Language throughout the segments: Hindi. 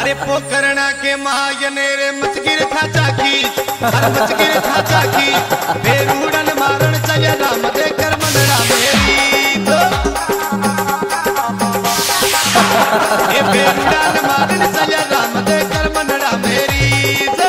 अरे पोखरणा के महायनेरे, मचगिर था चाकी अरे मचगिर था चाकी बेरूड़न मारण चले राम देकर मंदड़ा मेरी। तो ये बेरूड़न मारण चले राम देकर मंदड़ा मेरी। तो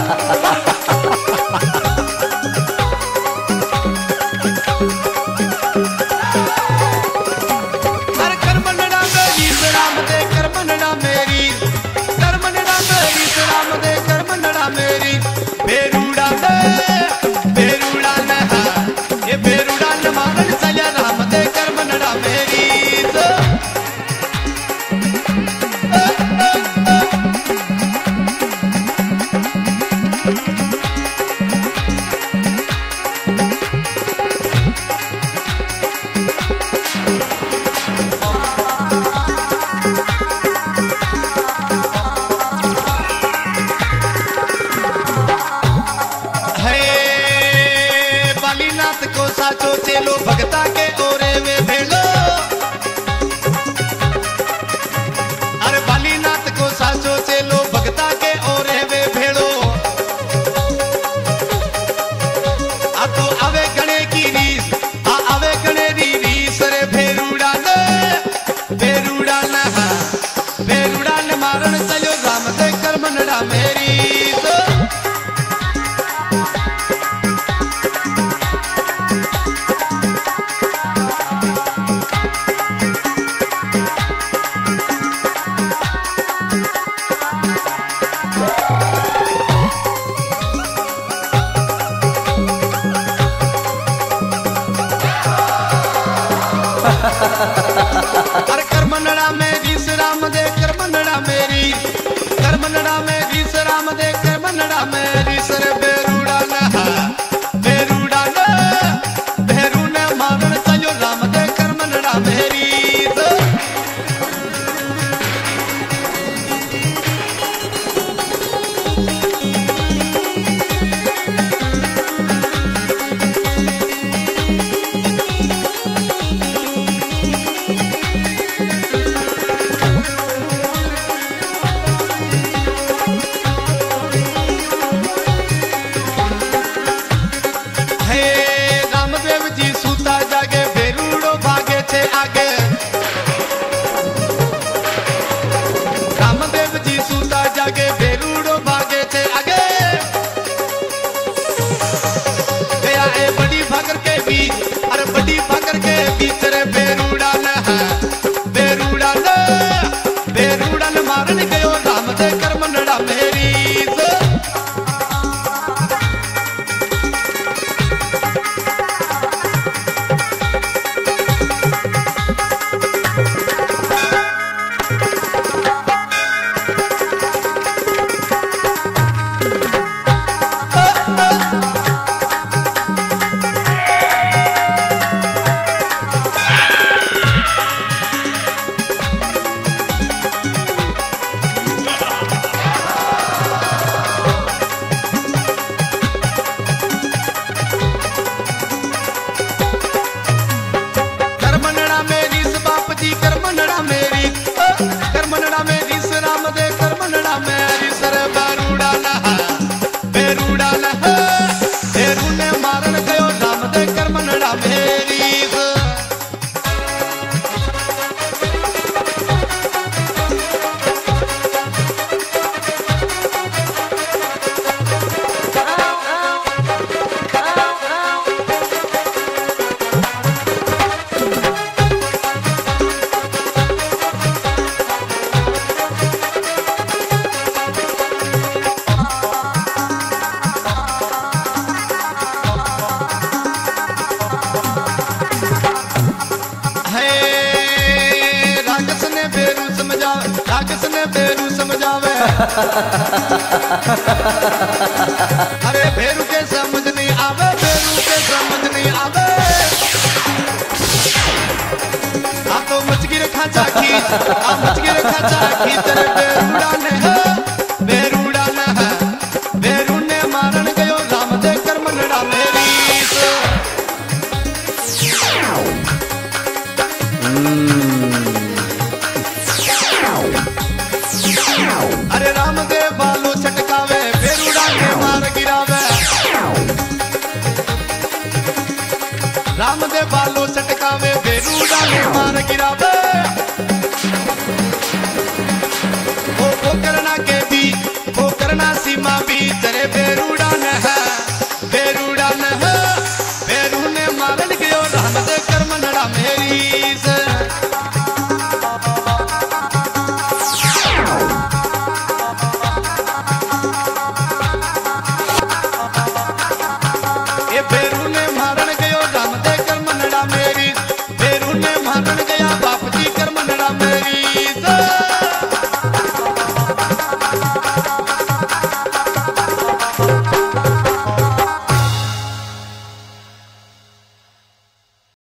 સાચો ચેલો ભગતા કે ઓરે વેધેલો અરે બાલીનાથ કો સાચો राम देखे बनड़ा मेरी 화이팅! अरे भेरू के समझ नहीं आवे, भेरू के समझ नहीं आवे। आ तो मचकी रखा चाकी आ हाँ मचकी रखा चाकी तेरे पे उड़ाने हैं। राम दे बालो चटका में बेरू डाले मार गिरावे। ओ करना के भी ओ करना सीमा भी तेरे बेरू